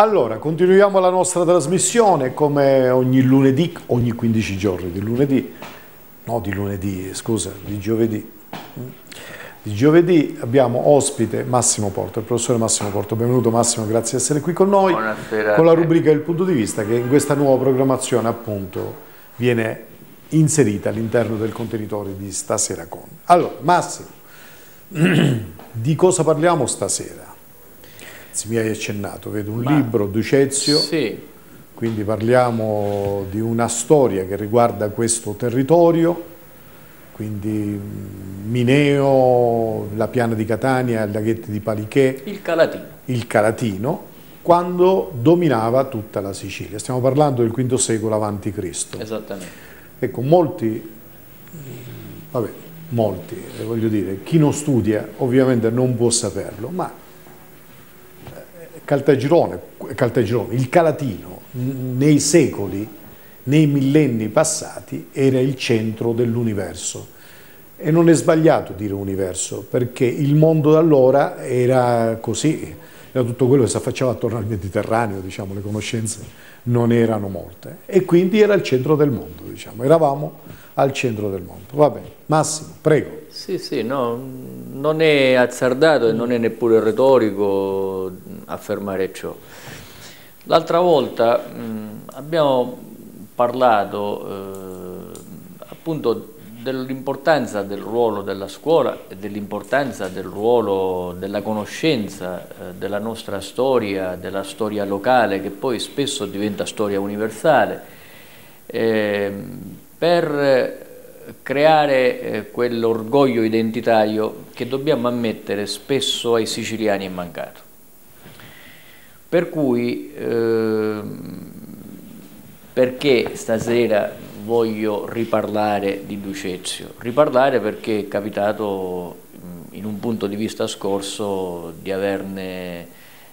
Allora, continuiamo la nostra trasmissione come ogni lunedì, ogni 15 giorni di lunedì, no di lunedì, scusa, di giovedì. Di giovedì abbiamo ospite Massimo Porto, il professore Massimo Porto. Benvenuto Massimo, grazie di essere qui con noi. Buonasera. Con la rubrica Il punto di vista che in questa nuova programmazione appunto viene inserita all'interno del contenitore di Stasera Con. Allora, Massimo, di cosa parliamo stasera? Mi hai accennato, vedo un Ma- libro, Ducezio, Sì, quindi parliamo di una storia che riguarda questo territorio, quindi mh, Mineo, la piana di Catania, i laghetti di Paliché, il Calatino. il Calatino, quando dominava tutta la Sicilia. Stiamo parlando del V secolo Cristo. Esattamente. Ecco, molti, mh, vabbè, molti, eh, voglio dire, chi non studia ovviamente non può saperlo, ma Caltagirone, Caltagirone, il Calatino, nei secoli, nei millenni passati, era il centro dell'universo. E non è sbagliato dire universo, perché il mondo da allora era così, era tutto quello che si affacciava attorno al Mediterraneo, diciamo, le conoscenze non erano molte. E quindi era il centro del mondo, diciamo, eravamo al centro del mondo. Va bene, Massimo, prego. Sì, sì, no, non è azzardato e non è neppure retorico affermare ciò. L'altra volta mh, abbiamo parlato eh, appunto dell'importanza del ruolo della scuola e dell'importanza del ruolo della conoscenza eh, della nostra storia, della storia locale, che poi spesso diventa storia universale, ehm, per creare eh, quell'orgoglio identitario che dobbiamo ammettere spesso ai siciliani è mancato. Per cui, ehm, perché stasera voglio riparlare di Ducezio? Riparlare perché è capitato in un punto di vista scorso di averne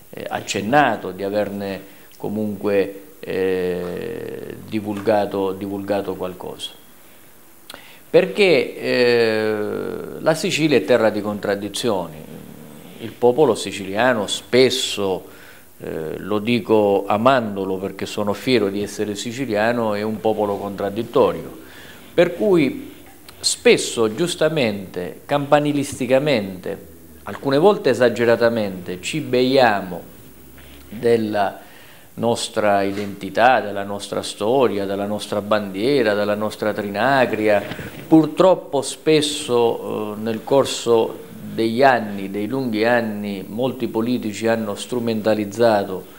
eh, accennato, di averne comunque eh, divulgato, divulgato qualcosa. Perché eh, la Sicilia è terra di contraddizioni, il popolo siciliano spesso eh, lo dico amandolo perché sono fiero di essere siciliano, è un popolo contraddittorio, per cui spesso giustamente, campanilisticamente, alcune volte esageratamente, ci beiamo della nostra identità, della nostra storia, della nostra bandiera, della nostra trinacria, purtroppo spesso eh, nel corso degli anni, dei lunghi anni, molti politici hanno strumentalizzato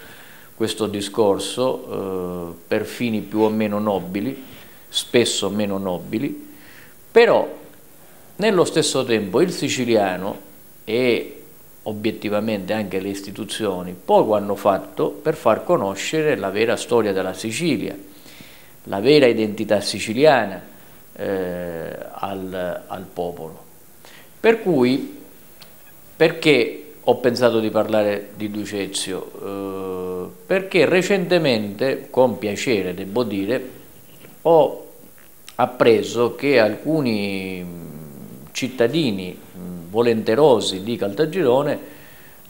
questo discorso eh, per fini più o meno nobili, spesso meno nobili, però nello stesso tempo il siciliano e obiettivamente anche le istituzioni poco hanno fatto per far conoscere la vera storia della Sicilia, la vera identità siciliana eh, al, al popolo. Per cui perché ho pensato di parlare di Ducezio? Eh, perché recentemente, con piacere devo dire, ho appreso che alcuni cittadini mh, volenterosi di Caltagirone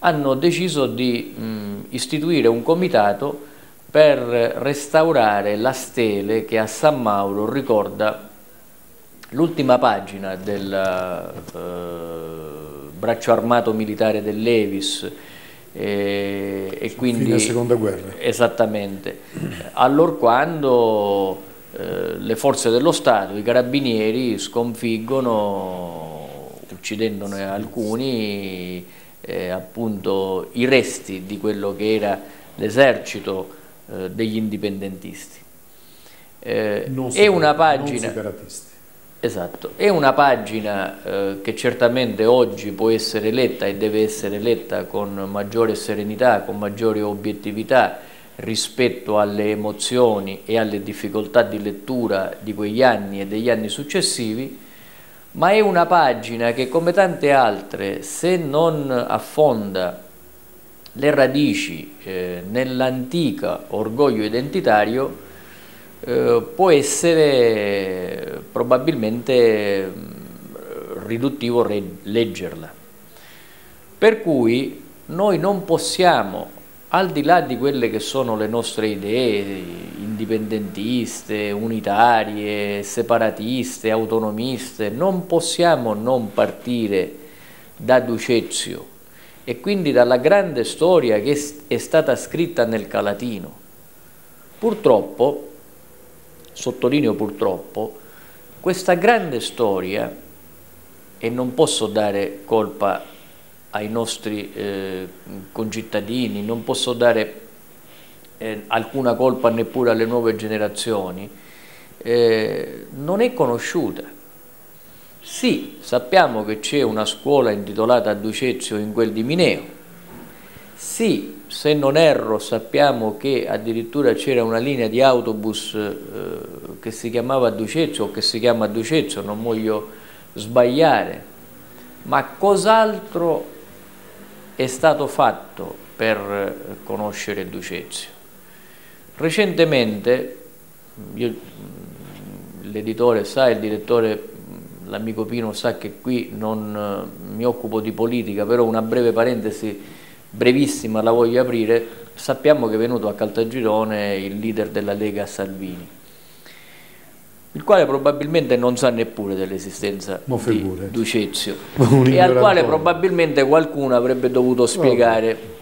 hanno deciso di mh, istituire un comitato per restaurare la stele che a San Mauro ricorda l'ultima pagina del eh, braccio armato militare del Levis eh, e quindi Fine seconda guerra. esattamente allorquando eh, le forze dello Stato, i carabinieri sconfiggono uccidendone alcuni eh, appunto i resti di quello che era l'esercito eh, degli indipendentisti. Eh, Non è una pagina. Esatto, è una pagina eh, che certamente oggi può essere letta e deve essere letta con maggiore serenità, con maggiore obiettività rispetto alle emozioni e alle difficoltà di lettura di quegli anni e degli anni successivi, ma è una pagina che come tante altre, se non affonda le radici eh, nell'antica orgoglio identitario, eh, può essere probabilmente mh, riduttivo leggerla. Per cui noi non possiamo al di là di quelle che sono le nostre idee indipendentiste, unitarie, separatiste, autonomiste, non possiamo non partire da Ducezio e quindi dalla grande storia che è stata scritta nel Calatino. Purtroppo, sottolineo purtroppo, questa grande storia, e non posso dare colpa ai nostri eh, concittadini, non posso dare eh, alcuna colpa neppure alle nuove generazioni, eh, non è conosciuta. Sì, sappiamo che c'è una scuola intitolata a Ducezio in quel di Mineo, sì, se non erro sappiamo che addirittura c'era una linea di autobus eh, che si chiamava Ducezio o che si chiama Ducezio, non voglio sbagliare, ma cos'altro è stato fatto per conoscere Ducezio. Recentemente, l'editore sa, il direttore, l'amico Pino sa che qui non eh, mi occupo di politica, però una breve parentesi brevissima la voglio aprire, sappiamo che è venuto a Caltagirone il leader della Lega Salvini il quale probabilmente non sa neppure dell'esistenza di Ducezio e al quale probabilmente qualcuno avrebbe dovuto spiegare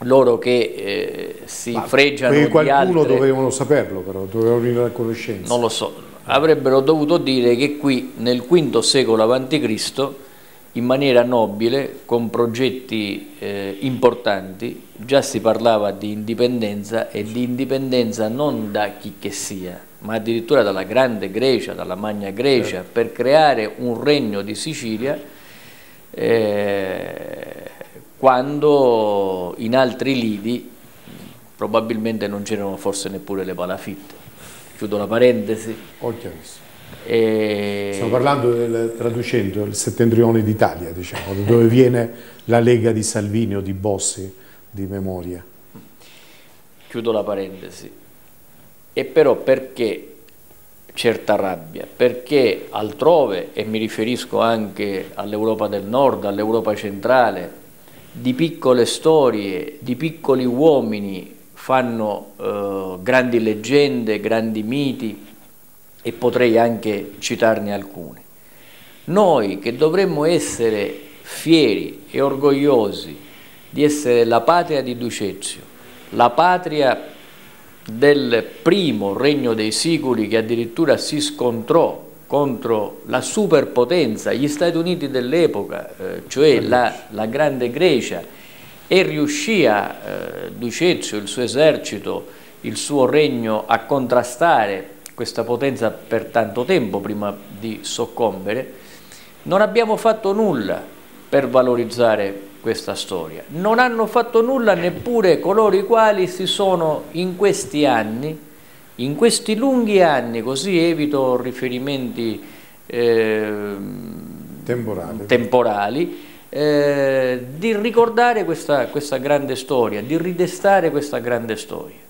loro che eh, si Ma fregiano di qualcuno altre... dovevano saperlo però, dovevano venire a conoscenza. Non lo so, avrebbero dovuto dire che qui nel V secolo a.C. in maniera nobile, con progetti eh, importanti, già si parlava di indipendenza e di indipendenza non da chi che sia, ma addirittura dalla grande Grecia, dalla Magna Grecia, certo. per creare un regno di Sicilia eh, quando in altri lidi probabilmente non c'erano forse neppure le palafitte. Chiudo la parentesi. Ho chiarissimo. E... Stiamo parlando, del, traducendo, del settentrione d'Italia, diciamo, da dove viene la Lega di Salvini o di Bossi di memoria. Chiudo la parentesi e però perché certa rabbia? Perché altrove, e mi riferisco anche all'Europa del Nord, all'Europa centrale, di piccole storie, di piccoli uomini fanno eh, grandi leggende, grandi miti e potrei anche citarne alcuni. Noi che dovremmo essere fieri e orgogliosi di essere la patria di Ducezio, la patria del primo regno dei siculi che addirittura si scontrò contro la superpotenza, gli Stati Uniti dell'epoca, eh, cioè la, la, grande Grecia, e riuscì a eh, Ducezio, il suo esercito, il suo regno a contrastare questa potenza per tanto tempo prima di soccombere, non abbiamo fatto nulla per valorizzare questa storia. Non hanno fatto nulla neppure coloro i quali si sono in questi anni, in questi lunghi anni, così evito riferimenti eh, temporali, temporali eh, di ricordare questa, questa grande storia, di ridestare questa grande storia.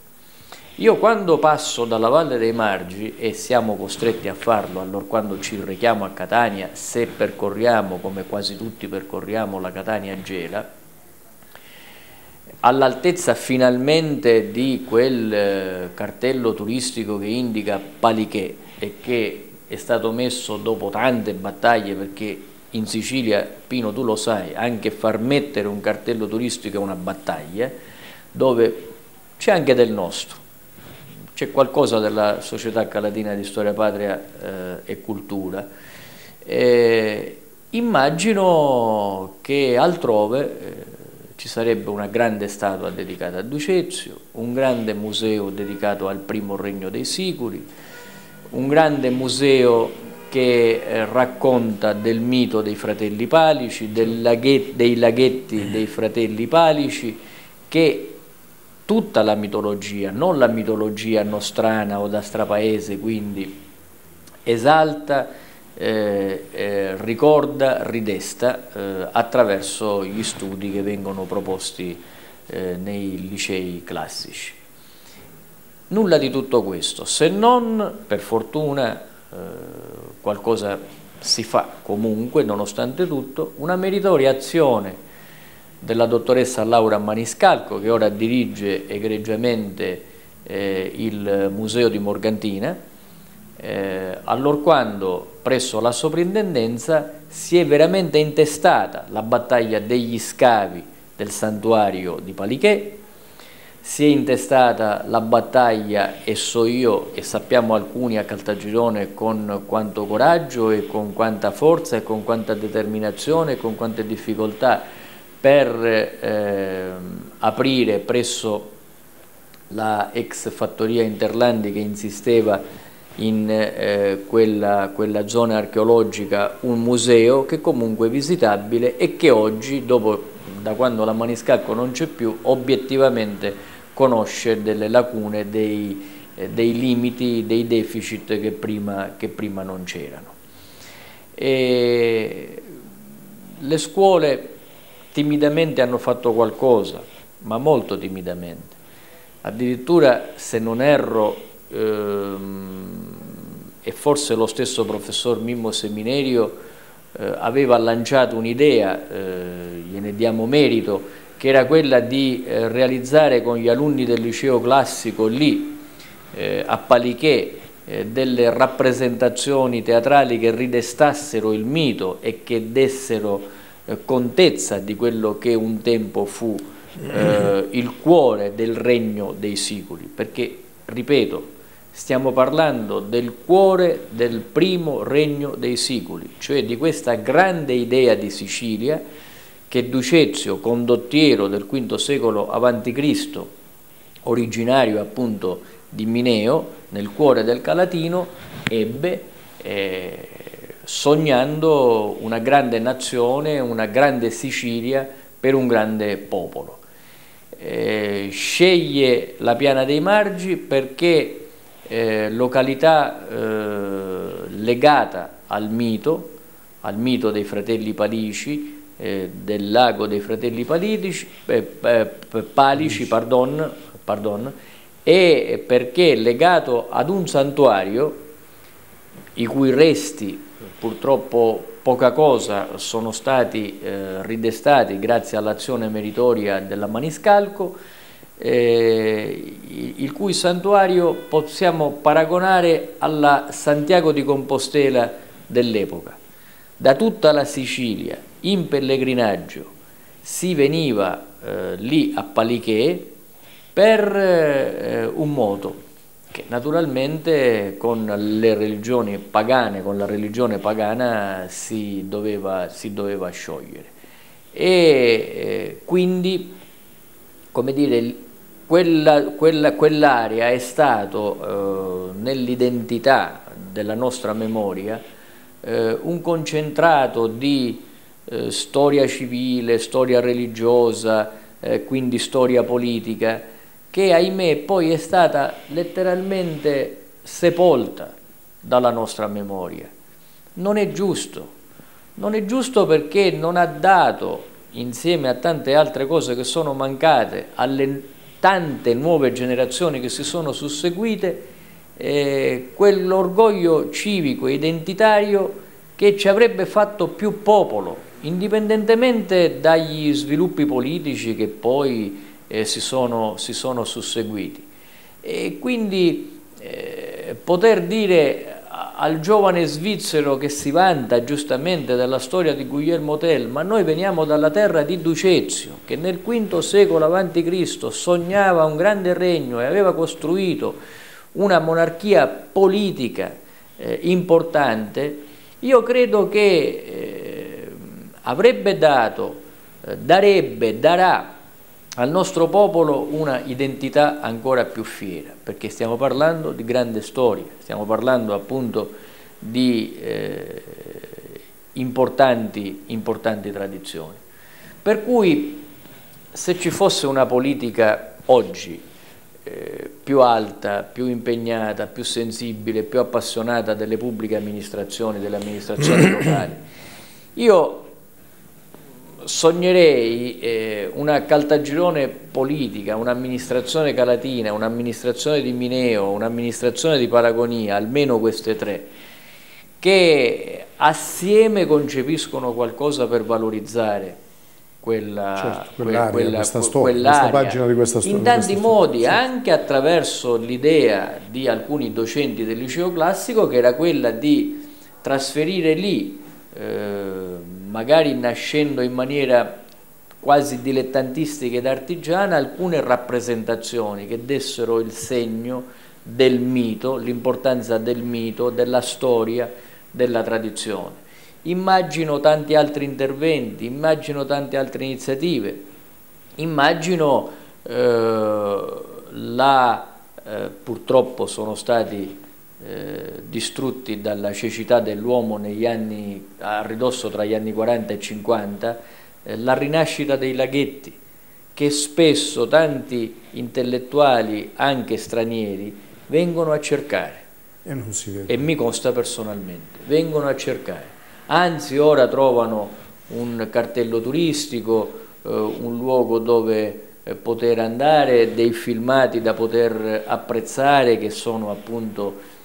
Io quando passo dalla Valle dei Margi, e siamo costretti a farlo, allora quando ci rechiamo a Catania, se percorriamo, come quasi tutti percorriamo, la Catania-Gela, all'altezza finalmente di quel eh, cartello turistico che indica Paliché e che è stato messo dopo tante battaglie perché in Sicilia, Pino tu lo sai, anche far mettere un cartello turistico è una battaglia dove c'è anche del nostro c'è qualcosa della Società Calatina di Storia Patria eh, e Cultura. Eh, immagino che altrove eh, ci sarebbe una grande statua dedicata a Ducezio, un grande museo dedicato al primo regno dei Siculi, un grande museo che eh, racconta del mito dei fratelli Palici, laghet dei laghetti dei fratelli Palici, che tutta la mitologia, non la mitologia nostrana o da strapaese, quindi esalta, eh, eh, ricorda, ridesta eh, attraverso gli studi che vengono proposti eh, nei licei classici. Nulla di tutto questo, se non, per fortuna, eh, qualcosa si fa comunque, nonostante tutto, una meritoria azione della dottoressa Laura Maniscalco che ora dirige egregiamente eh, il Museo di Morgantina, eh, allorquando presso la soprintendenza si è veramente intestata la battaglia degli scavi del santuario di Paliché, si è intestata la battaglia e so io e sappiamo alcuni a Caltagirone con quanto coraggio e con quanta forza e con quanta determinazione e con quante difficoltà per eh, aprire presso la ex fattoria Interlandi che insisteva in eh, quella, quella, zona archeologica un museo che comunque è visitabile e che oggi, dopo, da quando la Maniscalco non c'è più, obiettivamente conosce delle lacune, dei, eh, dei limiti, dei deficit che prima, che prima non c'erano. Le scuole timidamente hanno fatto qualcosa, ma molto timidamente. Addirittura, se non erro, ehm, e forse lo stesso professor Mimmo Seminerio eh, aveva lanciato un'idea, eh, gliene diamo merito, che era quella di eh, realizzare con gli alunni del liceo classico lì eh, a Paliché eh, delle rappresentazioni teatrali che ridestassero il mito e che dessero contezza di quello che un tempo fu eh, il cuore del regno dei siculi, perché, ripeto, stiamo parlando del cuore del primo regno dei siculi, cioè di questa grande idea di Sicilia che Ducezio, condottiero del V secolo a.C., originario appunto di Mineo, nel cuore del Calatino, ebbe eh, sognando una grande nazione, una grande Sicilia per un grande popolo. Eh, sceglie la Piana dei Margi perché eh, località eh, legata al mito, al mito dei fratelli Palici, eh, del lago dei fratelli Palici, eh, eh, Palici pardon, pardon, e perché legato ad un santuario i cui resti purtroppo poca cosa sono stati eh, ridestati grazie all'azione meritoria della Maniscalco, eh, il cui santuario possiamo paragonare alla Santiago di Compostela dell'epoca. Da tutta la Sicilia, in pellegrinaggio, si veniva eh, lì a Paliché per eh, un moto, che naturalmente con le religioni pagane, con la religione pagana si doveva, si doveva sciogliere. E eh, quindi, come dire, quella, quella, quell'area è stato eh, nell'identità della nostra memoria eh, un concentrato di eh, storia civile, storia religiosa, eh, quindi storia politica, che ahimè poi è stata letteralmente sepolta dalla nostra memoria. Non è giusto, non è giusto perché non ha dato, insieme a tante altre cose che sono mancate, alle tante nuove generazioni che si sono susseguite, eh, quell'orgoglio civico e identitario che ci avrebbe fatto più popolo, indipendentemente dagli sviluppi politici che poi eh, si, sono, si, sono, susseguiti. E quindi eh, poter dire al giovane svizzero che si vanta giustamente della storia di Guglielmo Tell, ma noi veniamo dalla terra di Ducezio, che nel V secolo a.C. sognava un grande regno e aveva costruito una monarchia politica eh, importante, io credo che eh, avrebbe dato, eh, darebbe, darà al nostro popolo una identità ancora più fiera, perché stiamo parlando di grande storia, stiamo parlando appunto di eh, importanti, importanti tradizioni. Per cui se ci fosse una politica oggi eh, più alta, più impegnata, più sensibile, più appassionata delle pubbliche amministrazioni, delle amministrazioni locali, io sognerei eh, una caltagirone politica, un'amministrazione calatina, un'amministrazione di Mineo, un'amministrazione di Paragonia, almeno queste tre, che assieme concepiscono qualcosa per valorizzare quella, certo, quell'area, quella, questa, storia, questa pagina di questa storia. In tanti modi, sì. anche attraverso l'idea di alcuni docenti del liceo classico che era quella di trasferire lì, eh, magari nascendo in maniera quasi dilettantistica ed artigiana, alcune rappresentazioni che dessero il segno del mito, l'importanza del mito, della storia, della tradizione. Immagino tanti altri interventi, immagino tante altre iniziative, immagino eh, la, eh, purtroppo sono stati eh, distrutti dalla cecità dell'uomo negli anni, a ridosso tra gli anni 40 e 50, eh, la rinascita dei laghetti, che spesso tanti intellettuali, anche stranieri, vengono a cercare. E, e mi consta personalmente, vengono a cercare anzi ora trovano un cartello turistico, eh, un luogo dove eh, poter andare, dei filmati da poter apprezzare che sono appunto eh,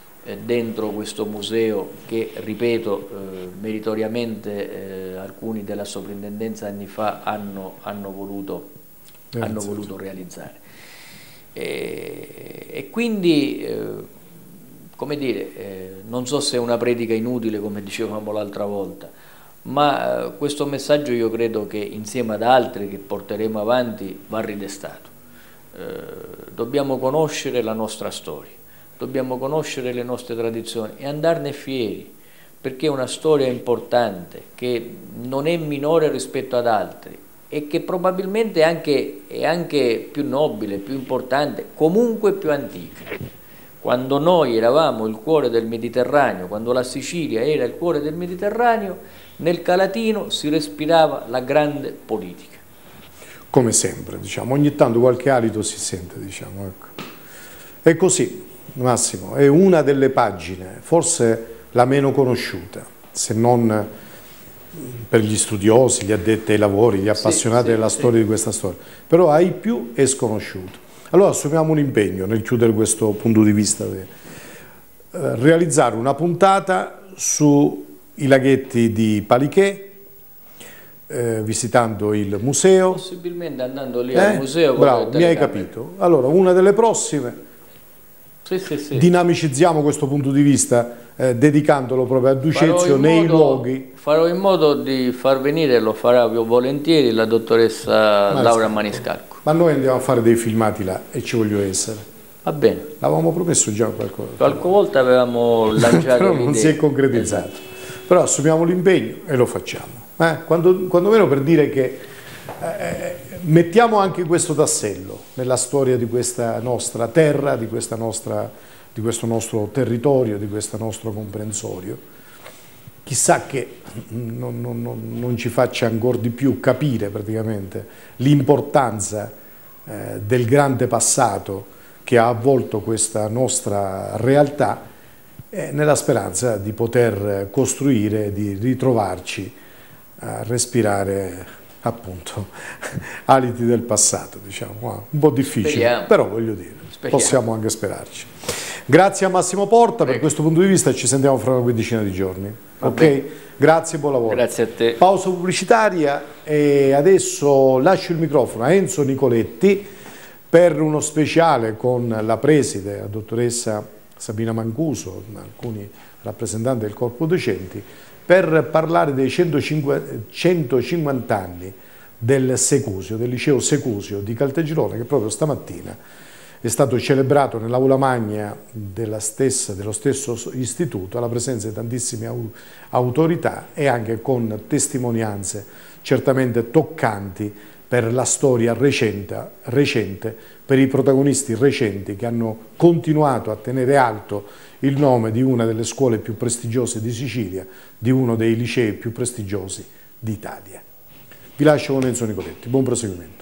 dentro questo museo che, ripeto, eh, meritoriamente eh, alcuni della soprintendenza anni fa hanno, hanno, voluto, hanno voluto, realizzare. E, e quindi eh, come dire, eh, non so se è una predica inutile come dicevamo l'altra volta, ma eh, questo messaggio io credo che insieme ad altri che porteremo avanti va ridestato. Eh, dobbiamo conoscere la nostra storia, dobbiamo conoscere le nostre tradizioni e andarne fieri, perché è una storia importante, che non è minore rispetto ad altri e che probabilmente anche, è anche più nobile, più importante, comunque più antica. Quando noi eravamo il cuore del Mediterraneo, quando la Sicilia era il cuore del Mediterraneo, nel Calatino si respirava la grande politica. Come sempre, diciamo, ogni tanto qualche alito si sente, diciamo. Ecco. È così, Massimo, è una delle pagine, forse la meno conosciuta, se non per gli studiosi, gli addetti ai lavori, gli appassionati sì, della sì. storia di questa storia, però ai più è sconosciuto. Allora assumiamo un impegno nel chiudere questo punto di vista, eh, realizzare una puntata sui laghetti di Paliché, eh, visitando il museo. Possibilmente andando lì eh? al museo. Bravo, mi hai capito. Allora, una delle prossime, sì, sì, sì. dinamicizziamo questo punto di vista eh, dedicandolo proprio a Ducezio nei modo, luoghi. Farò in modo di far venire, lo farà più volentieri, la dottoressa Maniscalco. Laura Maniscalco. Ma noi andiamo a fare dei filmati là e ci voglio essere. Va bene. L'avevamo promesso già qualcosa. Qualche volta avevamo lanciato Però non si è concretizzato. Esatto. Però assumiamo l'impegno e lo facciamo. Eh? Quando, quando meno per dire che eh, mettiamo anche questo tassello nella storia di questa nostra terra, di, nostra, di questo nostro territorio, di questo nostro comprensorio. Chissà che non, non, non ci faccia ancora di più capire praticamente l'importanza eh, del grande passato che ha avvolto questa nostra realtà eh, nella speranza di poter costruire, di ritrovarci a respirare appunto aliti del passato, diciamo, un po' difficile, Speriamo. però voglio dire, Speriamo. possiamo anche sperarci. Grazie a Massimo Porta, Prego. per questo punto di vista ci sentiamo fra una quindicina di giorni. Ok? Grazie, buon lavoro. Grazie a te. Pausa pubblicitaria e adesso lascio il microfono a Enzo Nicoletti per uno speciale con la preside, la dottoressa Sabina Mancuso, alcuni rappresentanti del corpo docenti, per parlare dei 150, 150 anni del Secusio, del liceo Secusio di Caltagirone che proprio stamattina è stato celebrato nell'aula magna stessa, dello stesso istituto alla presenza di tantissime autorità e anche con testimonianze certamente toccanti per la storia recente, recente, per i protagonisti recenti che hanno continuato a tenere alto il nome di una delle scuole più prestigiose di Sicilia, di uno dei licei più prestigiosi d'Italia. Vi lascio con Enzo Nicoletti, buon proseguimento.